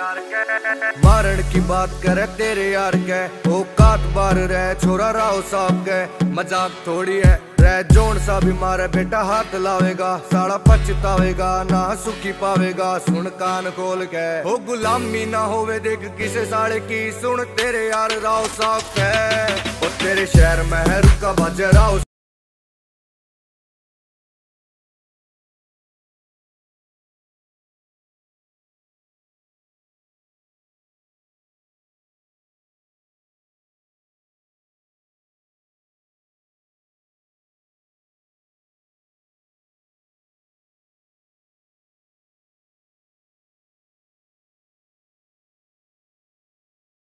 मारण की बात करे, तेरे यार के। ओ कात बार रहे, छोरा राव साहब के। मज़ाक थोड़ी है, रह, जोन सा भी मारे, बेटा हाथ लावेगा। साड़ा पछतावेगा, ना सुखी पावेगा। सुन कान खोल के। ओ गुलामी ना होवे, देख किसे साड़े की। सुन तेरे यार राव साहब के। ओ तेरे शहर में है, रुका बाजे राव